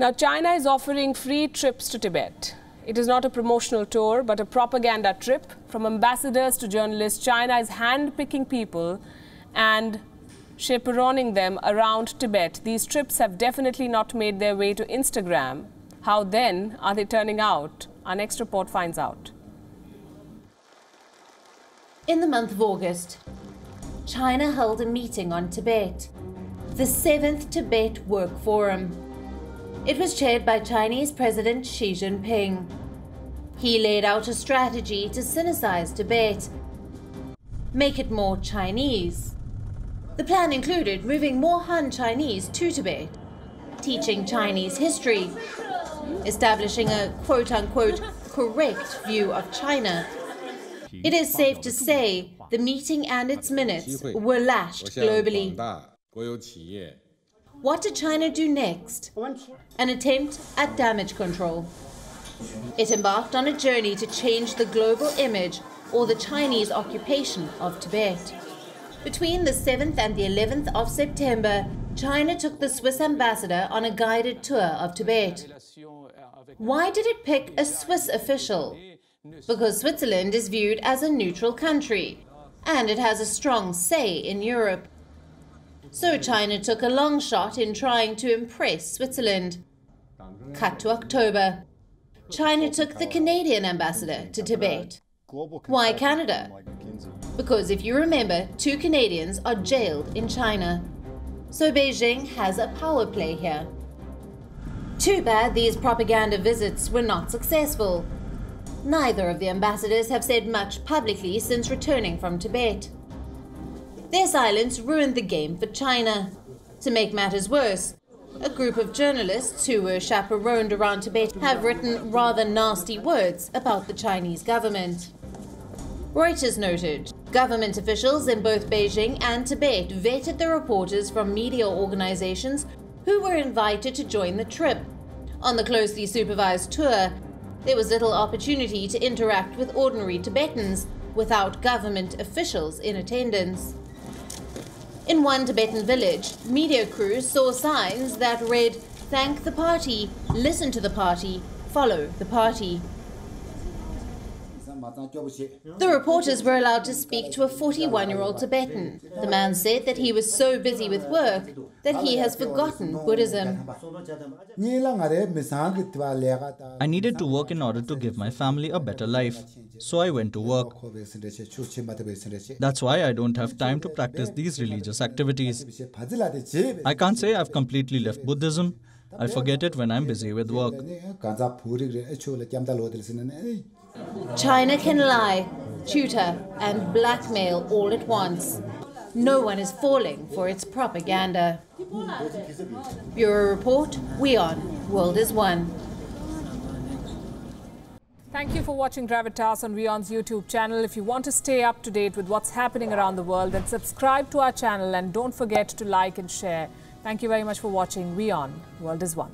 Now, China is offering free trips to Tibet. It is not a promotional tour, but a propaganda trip. From ambassadors to journalists, China is hand-picking people and chaperoning them around Tibet. These trips have definitely not made their way to Instagram. How then are they turning out? Our next report finds out. In the month of August, China held a meeting on Tibet, the seventh Tibet Work Forum. It was chaired by Chinese President Xi Jinping. He laid out a strategy to sinicize Tibet, make it more Chinese. The plan included moving more Han Chinese to Tibet, teaching Chinese history, establishing a quote unquote correct view of China. It is safe to say the meeting and its minutes were lashed globally. What did China do next? An attempt at damage control. It embarked on a journey to change the global image or the Chinese occupation of Tibet. Between the 7th and the 11th of September, China took the Swiss ambassador on a guided tour of Tibet. Why did it pick a Swiss official? Because Switzerland is viewed as a neutral country, and it has a strong say in Europe. So China took a long shot in trying to impress Switzerland. Cut to October. China took the Canadian ambassador to Tibet. Why Canada? Because if you remember, two Canadians are jailed in China. So Beijing has a power play here. Too bad these propaganda visits were not successful. Neither of the ambassadors have said much publicly since returning from Tibet. Their silence ruined the game for China. To make matters worse, a group of journalists who were chaperoned around Tibet have written rather nasty words about the Chinese government. Reuters noted government officials in both Beijing and Tibet vetted the reporters from media organizations who were invited to join the trip. On the closely supervised tour, there was little opportunity to interact with ordinary Tibetans without government officials in attendance. In one Tibetan village, media crews saw signs that read, Thank the party, listen to the party, follow the party. The reporters were allowed to speak to a 41 year old Tibetan. The man said that he was so busy with work that he has forgotten Buddhism. I needed to work in order to give my family a better life, so I went to work. That's why I don't have time to practice these religious activities. I can't say I've completely left Buddhism. I forget it when I'm busy with work. China can lie, tutor, and blackmail all at once. No one is falling for its propaganda. Bureau Report, WION, World is One. Thank you for watching Gravitas on WION's YouTube channel. If you want to stay up to date with what's happening around the world, then subscribe to our channel and don't forget to like and share. Thank you very much for watching WION World is One.